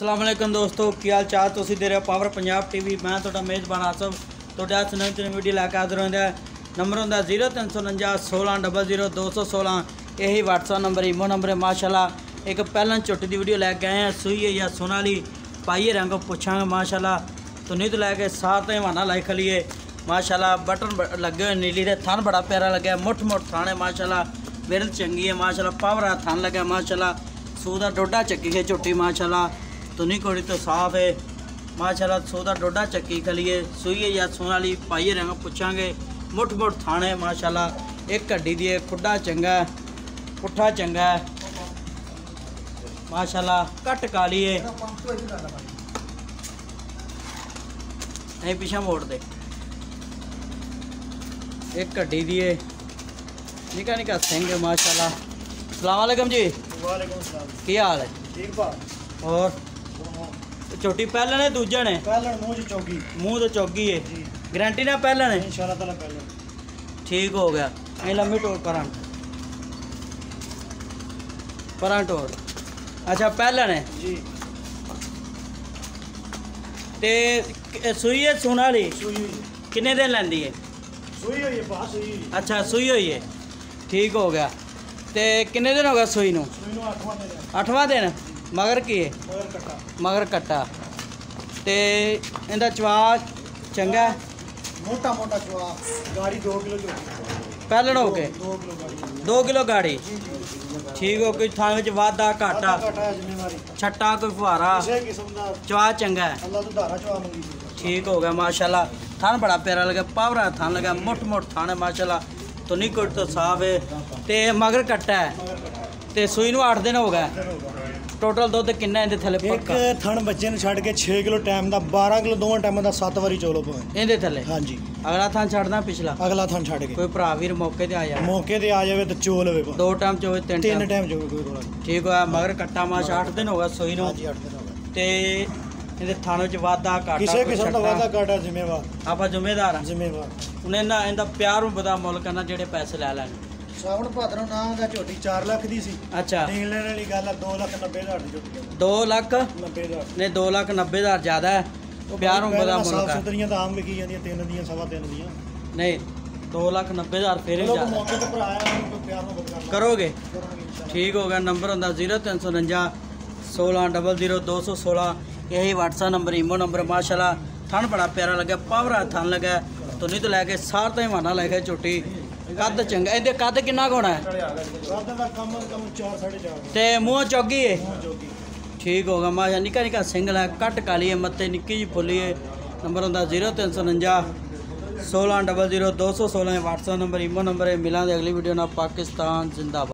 ਅਸਲਾਮ ਅਲੈਕਮ ਦੋਸਤੋ, ਕੀ ਹਾਲ ਚਾਲ ਤੁਸੀਂ ਦੇ ਰਹੇ ਹੋ ਪਾਵਰ ਪੰਜਾਬ ਟੀਵੀ ਮੈਂ ਤੁਹਾਡਾ ਮੇਜ਼ਬਾਨ ਆਸਫ। ਤੁਹਾਡਾ ਸੁਣਨ ਤੇ ਵੀਡੀਓ ਲੈ ਕੇ ਹਾਜ਼ਰ ਹੁੰਦਾ ਨੰਬਰ ਹੁੰਦਾ 0349 16000216 ਇਹੀ WhatsApp ਨੰਬਰ ਇਮੋ ਨੰਬਰ ਹੈ ਮਾਸ਼ਾਅੱਲਾ। ਇੱਕ ਪਹਿਲਾਂ ਝੁੱਟ ਦੀ ਵੀਡੀਓ ਲੈ ਕੇ ਆਏ ਹਾਂ, ਸੂਈ ਹੈ ਜਾਂ ਸੋਨਾਲੀ ਪਾਈਏ ਰੰਗ, ਪੁੱਛਾਂਗੇ, ਮਾਸ਼ਾਅੱਲਾ। ਤੋਂ ਨਿਤ ਲੈ ਕੇ ਸਾਰ ਤੇ ਹਵਾਨਾ ਲਾਈ ਖਲੀਏ। ਮਾਸ਼ਾਅੱਲਾ, ਬਟਨ ਲੱਗੇ ਹੋਏ ਨੀਲੀ ਦੇ ਥਣ ਬੜਾ ਪਿਆਰਾ ਲੱਗਿਆ। ਮੁੱਠ ਮੁੱਠ ਥਾਣੇ ਮਾਸ਼ਾਅੱਲਾ। ਬਿਰਦ ਚੰਗੀ ਹੈ, ਮਾਸ਼ਾਅੱਲਾ। ਪਾਵਰਾ ਥਣ ਲੱਗਿਆ, ਮਾਸ਼ਾਅੱਲਾ। ਸੂ ਦਾ ਡੋਡਾ ਚੱਕੀ ਹੈ ਝੁੱਟੀ, ਮਾਸ਼ਾਅੱਲਾ। ਤੁਨੀ ਕੋੜੀ ਤੋਂ ਸਾਫ਼ ਹੈ ਮਾਸ਼ਾਅੱਲਾ ਸੂ ਦਾ ਡੋਡਾ ਚੱਕੀ ਖਲੀਏ ਸੂਈਏ ਜਾਂ ਸੋਨਾਲੀ ਪਾਈਏ ਰੰਗ ਪੁੱਛਾਂਗੇ ਮੁੱਠ ਮੁੱਠ ਥਾਣੇ ਮਾਸ਼ਾਅੱਲਾ ਇੱਕ ਘੱਡੀ ਦੀ ਹੈ ਖੁੱਡਾ ਚੰਗਾ ਹੈ, ਪੁੱਠਾ ਚੰਗਾ ਹੈ ਮਾਸ਼ਾਅੱਲਾ ਕੱਟ ਕਾਲੀ ਹੈ ਨਹੀਂ ਪਿਛਾ ਮੋੜ ਦੇ ਇੱਕ ਘੱਡੀ ਦੀ ਏ ਨਿਕਾ ਨਿਕਾ ਸਿੰਘ ਹੈ ਛੋਟੀ ਪਹਿਲਾਂ ਨੇ ਦੂਜੇ ਨੇ ਪਹਿਲਣ ਮੂੰਹ ਚ ਚੌਗੀ। ਮੂੰਹ ਤੇ ਚੌਗੀ ਏ ਜੀ। ਗਰੰਟੀ ਨਾ ਪਹਿਲਾਂ ਨੇ ਇਨਸ਼ਾਅੱਲਾ ਤਾਲਾ ਪਹਿਲਣ। ਠੀਕ ਹੋ ਗਿਆ। ਇਹ ਲੰਮੀ ਟੋਰ ਕਰਾਂ ਪਰਾਂ ਟੋਰ। ਅੱਛਾ ਪਹਿਲਾਂ ਨੇ ਜੀ। ਤੇ ਸੂਈ ਹੈ ਸੋਨਾ ਵਾਲੀ? ਸੂਈ ਕਿੰਨੇ ਦਿਨ ਲੈਂਦੀ ਹੈ? ਸੂਈ ਹੋਈ ਹੈ ਭਾ ਸੂਈ। ਅੱਛਾ ਸੂਈ ਹੋਈ ਹੈ। ਠੀਕ ਹੋ ਗਿਆ। ਤੇ ਕਿੰਨੇ ਦਿਨ ਹੋ ਗਏ ਸੂਈ ਨੂੰ? ਸੂਈ ਨੂੰ ਅੱਠਵਾਂ ਦੇ ਜਾ ਅੱਠਵਾਂ ਦਿਨ। ਮਗਰ ਕੀ ਹੈ ਮਗਰ ਕੱਟਾ। ਮਗਰ ਕੱਟਾ ਤੇ ਇਹਦਾ ਚਵਾ ਚੰਗਾ? ਹੈ? ਮੋਟਾ ਮੋਟਾ ਚਵਾ। ਗਾੜੀ 2 ਕਿਲੋ ਪਹਿਲਣ ਹੋ ਕੇ? 2 ਕਿਲੋ ਗਾੜੀ। 2 ਕਿਲੋ ਗਾੜੀ? ਜੀ ਜੀ ਠੀਕ ਹੋ ਕੋਈ ਥਾਂ ਵਿੱਚ ਵਾਧਾ ਘਾਟਾ? ਛੱਟਾ ਕੋਈ ਫੁਹਾਰਾ? ਕਿਸੇ ਕਿਸਮ ਦਾ ਚਵਾ ਚੰਗਾ ਹੈ। ਅੱਲਾ ਤੋਂ ਧਾਰਾ ਚਵਾ ਮੰਗੀ ਸੀ। ਠੀਕ ਹੋ ਗਿਆ ਮਾਸ਼ਾਅੱਲਾ। ਥਣ ਬੜਾ ਪਿਆਰਾ ਲੱਗਾ ਪਾਵਰਾ ਥਣ ਲੱਗਾ ਮੁੱਠ ਮੁੱਠ ਥਣ ਹੈ ਮਾਸ਼ਾਅੱਲਾ। ਤੋਂ ਨਿਕਟ ਤੋਂ ਸਾਫ਼ ਹੈ। ਤੇ ਮਗਰ ਕੱਟਾ ਹੈ। ਤੇ ਸੂਈ ਨੂੰ 8 ਦਿਨ ਹੋ ਗਏ। ਦਿਨ ਹੋ ਗਿਆ ਟੋਟਲ ਦੁੱਧ ਕਿੰਨਾ ਇਹਦੇ ਥੱਲੇ ਇੱਕ ਪੱਕਾ? ਥਣ ਬੱਚੇ ਨੂੰ ਛੱਡ ਕੇ 6 ਕਿਲੋ ਟਾਈਮ ਦਾ 12 ਕਿਲੋ ਦੋਵਾਂ ਟਾਈਮਾਂ ਦਾ 7 ਵਾਰੀ ਚੋਲੋ ਪਵੇ ਇਹਦੇ ਥੱਲੇ? ਹਾਂਜੀ। ਅਗਲਾ ਥਾਂ ਛੱਡਦਾ ਪਿਛਲਾ? ਅਗਲਾ ਥਣ ਛੱਡ ਕੇ। ਕੋਈ ਭਰਾ ਵੀਰ ਮੌਕੇ ਤੇ ਆ ਜਾ ਮੌਕੇ ਤੇ ਆ ਜਾਵੇ ਤਾਂ ਚੋ ਲਵੇ ਭਾ। ਦੋ ਟਾਈਮ ਚੋਵੇ ਤਿੰਨ ਤਿੰਨ ਟਾਈਮ। ਟਾਈਮ ਚੋਵੇ ਕੋਈ ਰੋਲਾ ਨਹੀਂ ਠੀਕ ਹੋਇਆ ਮਗਰ ਕੱਟਾ ਮਾਸ਼ਾ 8 ਦਿਨ ਹੋ ਗਿਆ ਸੂਈ ਨੂੰ। ਹਾਂਜੀ 8 ਦਿਨ ਹੋ ਗਏ ਤੇ ਇਹਦੇ ਥਾਣੇ ਚ ਵਾਧਾ ਘਾਟਾ ਕਿਸੇ ਕੋਈ ਕਿਸਮ ਦਾ। ਵਾਦਾ ਕਾਟਾ ਜ਼ਿੰਮੇਵਾਰ। ਆਪਾਂ ਜ਼ਿੰਮੇਦਾਰ ਹਾਂ ਜ਼ਿੰਮੇਵਾਰ। ਉਹਨੇ ਨਾ ਇਹਦਾ ਪਿਆਰ ਨੂੰ ਬਦਾ ਮੁੱਲ ਕਰਨਾ ਜਿਹੜੇ ਪੈਸੇ ਲੈ ਲੈਣ। ਸਾਵਣ ਭਾਦਰੋਂ ਨਾਮ ਦਾ ਝੋਟੀ 4 ਲੱਖ ਦੀ ਸੀ। ਅੱਛਾ। ਦੇਣ ਲੈਣ ਵਾਲੀ ਗੱਲ ਆ 2 ਲੱਖ 90 ਹਜ਼ਾਰ ਦੀ ਝੋਟੀ 2 ਲੱਖ? 90 ਹਜ਼ਾਰ। ਨੇ 2 ਲੱਖ 90 ਹਜ਼ਾਰ ਜ਼ਿਆਦਾ ਹੈ। ਪਿਆਰ ਨੂੰ ਬਦਾ ਮੁੱਲ ਸਾਫ਼ ਸੁਥਰੀਆਂ ਤਾਂ ਆਮ ਵਿਕੀ ਜਾਂਦੀਆਂ ਤਿੰਨ ਦੀਆਂ ਸਵਾ ਤਿੰਨ ਦੀਆਂ। ਨਹੀਂ 2 ਲੱਖ 90 ਹਜ਼ਾਰ ਫੇਰ ਜ਼ਿਆਦਾ। ਮੌਕੇ ਤੇ ਭਰਾ ਆਇਆ ਕੋਈ ਪਿਆਰ ਨਾਲ ਬਦਨਾਮ ਕਰੋਗੇ? ਠੀਕ ਹੋ ਗਿਆ ਨੰਬਰ ਹੁੰਦਾ 0349 1600216 ਇਹੀ WhatsApp ਨੰਬਰ ਈਮੋ ਨੰਬਰ ਮਾਸ਼ਾਅੱਲਾ। ਥਣ ਬੜਾ ਪਿਆਰਾ ਲੱਗਿਆ ਪਾਵਰਾ ਥਣ ਲੱਗਾ ਤੋਂ ਨਹੀਂ ਤੋਂ ਲੈ ਕੇ ਸਾਰ ਤੋਂ ਹੀ ਮਾਨਾ ਲੈ ਕੇ ਝੋਟੀ। ਕੱਦ ਚੰਗਾ ਇਹਦੇ ਕੱਦ ਕਿੰਨਾ ਕੁ ਹੋਣਾ ਹੈ? ਰਾਤ ਦਾ ਕੰਮ ਕੰਮ 4 4.5 ਤੇ ਮੂੰਹ ਚੌਗੀ ਏ? ਜੋਗੀ ਠੀਕ ਹੋ ਗਿਆ ਮਾਸ਼ਾ ਨਿੱਕਾ ਨਿੱਕਾ ਸਿੰਗਲ ਹੈ ਕੱਟ ਕਾਲੀ ਹੈ ਮੱਥੇ ਨਿੱਕੀ ਜੀ ਫੁੱਲੀ ਹੈ ਨੰਬਰ ਹੁੰਦਾ 0349 1600216 WhatsApp ਨੰਬਰ ਈਮੋ ਨੰਬਰ ਹੈ ਮਿਲਾਂਗੇ ਅਗਲੀ ਵੀਡੀਓ ਨਾਲ ਪਾਕਿਸਤਾਨ ਜ਼ਿੰਦਾਬਾਦ।